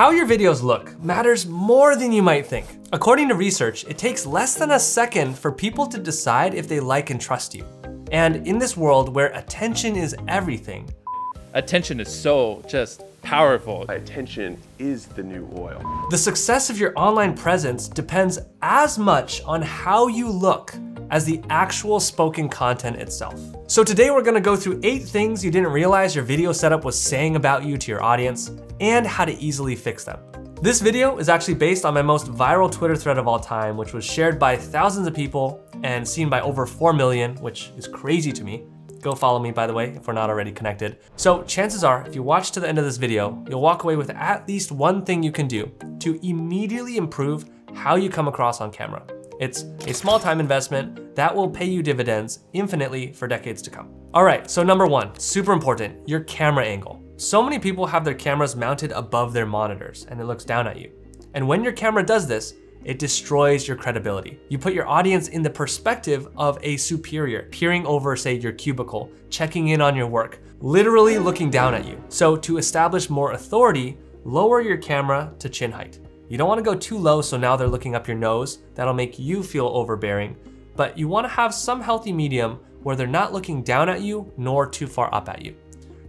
How your videos look matters more than you might think. According to research, it takes less than a second for people to decide if they like and trust you. And in this world where attention is everything, attention is so just powerful. Attention is the new oil. The success of your online presence depends as much on how you look as the actual spoken content itself. So today we're gonna go through eight things you didn't realize your video setup was saying about you to your audience and how to easily fix them. This video is actually based on my most viral Twitter thread of all time, which was shared by thousands of people and seen by over 4 million, which is crazy to me. Go follow me, by the way, if we're not already connected. So chances are, if you watch to the end of this video, you'll walk away with at least one thing you can do to immediately improve how you come across on camera. It's a small time investment that will pay you dividends infinitely for decades to come. All right, so number one, super important, your camera angle. So many people have their cameras mounted above their monitors and it looks down at you. And when your camera does this, it destroys your credibility. You put your audience in the perspective of a superior, peering over, say, your cubicle, checking in on your work, literally looking down at you. So to establish more authority, lower your camera to chin height. You don't wanna go too low so now they're looking up your nose. That'll make you feel overbearing. But you wanna have some healthy medium where they're not looking down at you nor too far up at you.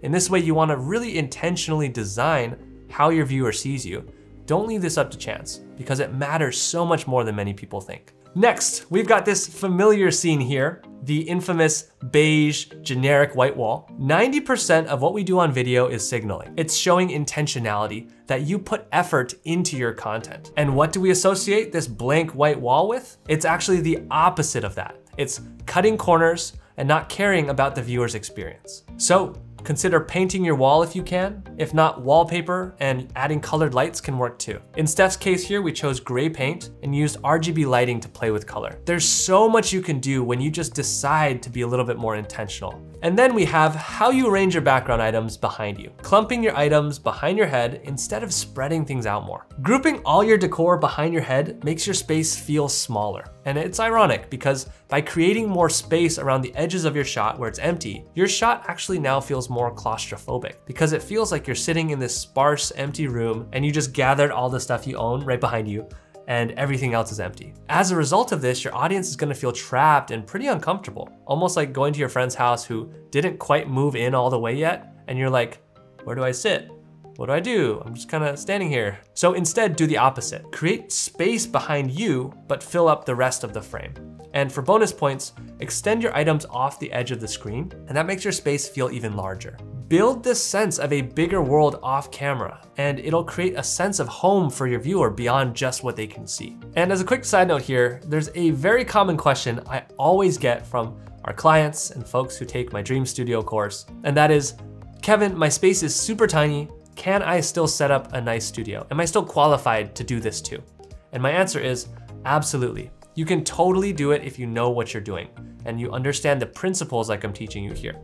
In this way, you wanna really intentionally design how your viewer sees you. Don't leave this up to chance because it matters so much more than many people think. Next, we've got this familiar scene here, the infamous beige generic white wall. 90% of what we do on video is signaling. It's showing intentionality that you put effort into your content. And what do we associate this blank white wall with? It's actually the opposite of that. It's cutting corners and not caring about the viewer's experience. So Consider painting your wall if you can. If not, wallpaper and adding colored lights can work too. In Steph's case here, we chose gray paint and used RGB lighting to play with color. There's so much you can do when you just decide to be a little bit more intentional. And then we have how you arrange your background items behind you. Clumping your items behind your head instead of spreading things out more. Grouping all your decor behind your head makes your space feel smaller. And it's ironic because by creating more space around the edges of your shot where it's empty, your shot actually now feels more claustrophobic because it feels like you're sitting in this sparse, empty room and you just gathered all the stuff you own right behind you and everything else is empty. As a result of this, your audience is gonna feel trapped and pretty uncomfortable, almost like going to your friend's house who didn't quite move in all the way yet, and you're like, where do I sit? What do I do? I'm just kind of standing here. So instead, do the opposite. Create space behind you, but fill up the rest of the frame. And for bonus points, extend your items off the edge of the screen, and that makes your space feel even larger. Build this sense of a bigger world off camera, and it'll create a sense of home for your viewer beyond just what they can see. And as a quick side note here, there's a very common question I always get from our clients and folks who take my Dream Studio course, and that is, Kevin, my space is super tiny, can I still set up a nice studio? Am I still qualified to do this too? And my answer is absolutely. You can totally do it if you know what you're doing and you understand the principles like I'm teaching you here.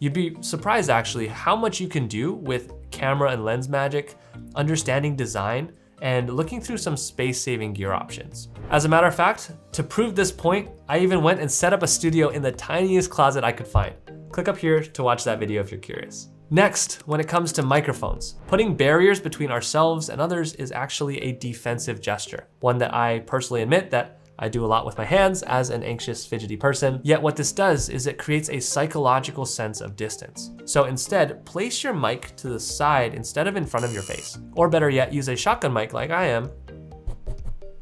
You'd be surprised actually how much you can do with camera and lens magic, understanding design, and looking through some space-saving gear options. As a matter of fact, to prove this point, I even went and set up a studio in the tiniest closet I could find. Click up here to watch that video if you're curious. Next, when it comes to microphones, putting barriers between ourselves and others is actually a defensive gesture, one that I personally admit that I do a lot with my hands as an anxious, fidgety person. Yet what this does is it creates a psychological sense of distance. So instead, place your mic to the side instead of in front of your face. Or better yet, use a shotgun mic like I am,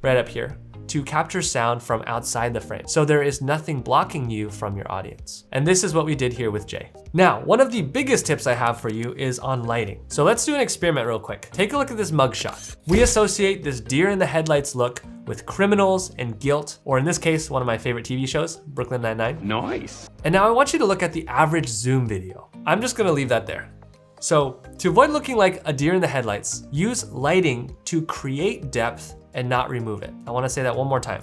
right up here to capture sound from outside the frame. So there is nothing blocking you from your audience. And this is what we did here with Jay. Now, one of the biggest tips I have for you is on lighting. So let's do an experiment real quick. Take a look at this mugshot. We associate this deer in the headlights look with criminals and guilt, or in this case, one of my favorite TV shows, Brooklyn Nine-Nine. Nice. And now I want you to look at the average Zoom video. I'm just gonna leave that there. So to avoid looking like a deer in the headlights, use lighting to create depth and not remove it. I wanna say that one more time.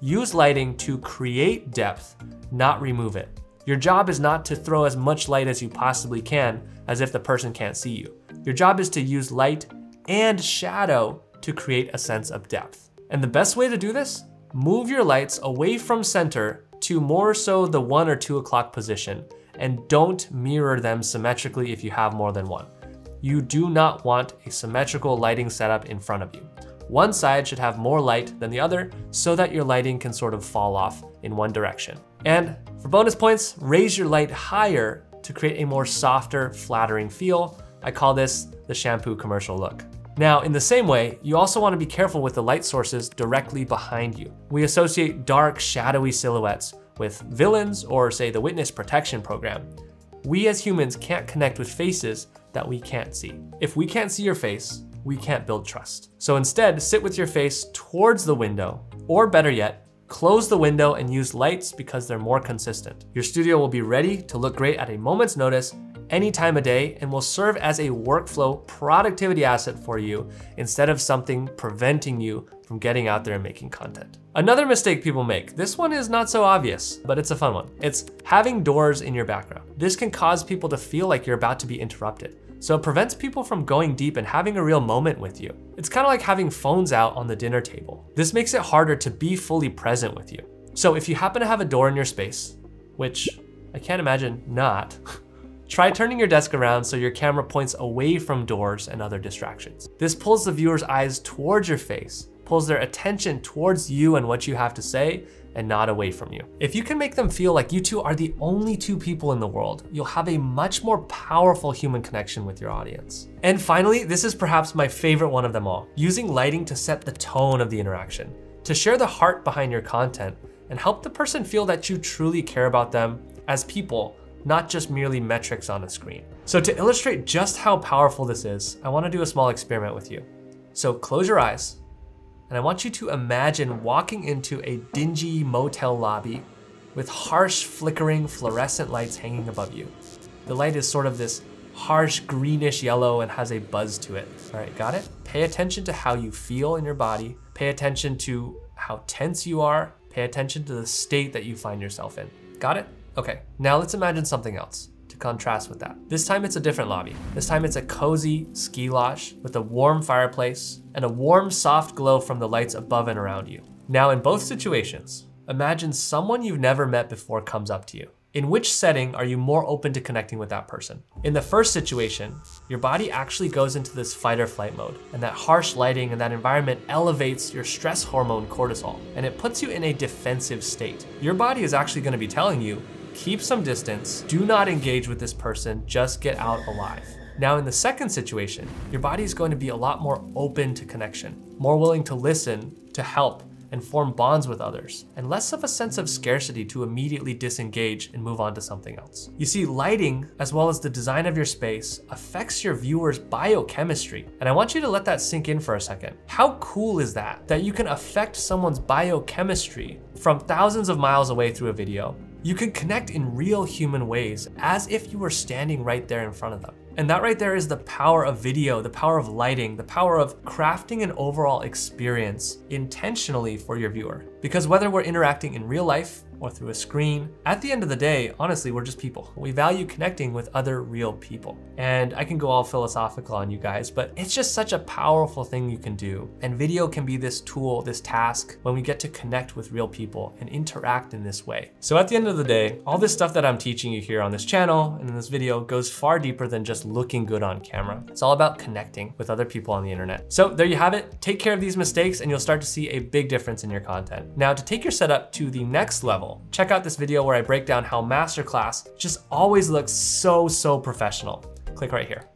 Use lighting to create depth, not remove it. Your job is not to throw as much light as you possibly can as if the person can't see you. Your job is to use light and shadow to create a sense of depth. And the best way to do this? Move your lights away from center to more so the one or two o'clock position and don't mirror them symmetrically if you have more than one. You do not want a symmetrical lighting setup in front of you. One side should have more light than the other so that your lighting can sort of fall off in one direction. And for bonus points, raise your light higher to create a more softer, flattering feel. I call this the shampoo commercial look. Now, in the same way, you also wanna be careful with the light sources directly behind you. We associate dark, shadowy silhouettes with villains or say the witness protection program. We as humans can't connect with faces that we can't see. If we can't see your face, we can't build trust. So instead, sit with your face towards the window, or better yet, close the window and use lights because they're more consistent. Your studio will be ready to look great at a moment's notice any time of day and will serve as a workflow productivity asset for you instead of something preventing you from getting out there and making content. Another mistake people make, this one is not so obvious, but it's a fun one. It's having doors in your background. This can cause people to feel like you're about to be interrupted. So it prevents people from going deep and having a real moment with you. It's kind of like having phones out on the dinner table. This makes it harder to be fully present with you. So if you happen to have a door in your space, which I can't imagine not, Try turning your desk around so your camera points away from doors and other distractions. This pulls the viewer's eyes towards your face, pulls their attention towards you and what you have to say, and not away from you. If you can make them feel like you two are the only two people in the world, you'll have a much more powerful human connection with your audience. And finally, this is perhaps my favorite one of them all, using lighting to set the tone of the interaction, to share the heart behind your content, and help the person feel that you truly care about them as people, not just merely metrics on a screen. So to illustrate just how powerful this is, I wanna do a small experiment with you. So close your eyes, and I want you to imagine walking into a dingy motel lobby with harsh flickering fluorescent lights hanging above you. The light is sort of this harsh greenish yellow and has a buzz to it. All right, got it? Pay attention to how you feel in your body. Pay attention to how tense you are. Pay attention to the state that you find yourself in. Got it? Okay, now let's imagine something else contrast with that. This time it's a different lobby. This time it's a cozy ski lodge with a warm fireplace and a warm, soft glow from the lights above and around you. Now in both situations, imagine someone you've never met before comes up to you. In which setting are you more open to connecting with that person? In the first situation, your body actually goes into this fight or flight mode, and that harsh lighting and that environment elevates your stress hormone cortisol, and it puts you in a defensive state. Your body is actually gonna be telling you, keep some distance, do not engage with this person, just get out alive. Now in the second situation, your body is going to be a lot more open to connection, more willing to listen, to help, and form bonds with others, and less of a sense of scarcity to immediately disengage and move on to something else. You see, lighting, as well as the design of your space, affects your viewer's biochemistry, and I want you to let that sink in for a second. How cool is that? That you can affect someone's biochemistry from thousands of miles away through a video, you can connect in real human ways as if you were standing right there in front of them. And that right there is the power of video, the power of lighting, the power of crafting an overall experience intentionally for your viewer. Because whether we're interacting in real life or through a screen. At the end of the day, honestly, we're just people. We value connecting with other real people. And I can go all philosophical on you guys, but it's just such a powerful thing you can do. And video can be this tool, this task, when we get to connect with real people and interact in this way. So at the end of the day, all this stuff that I'm teaching you here on this channel and in this video goes far deeper than just looking good on camera. It's all about connecting with other people on the internet. So there you have it. Take care of these mistakes and you'll start to see a big difference in your content. Now to take your setup to the next level, check out this video where I break down how Masterclass just always looks so, so professional. Click right here.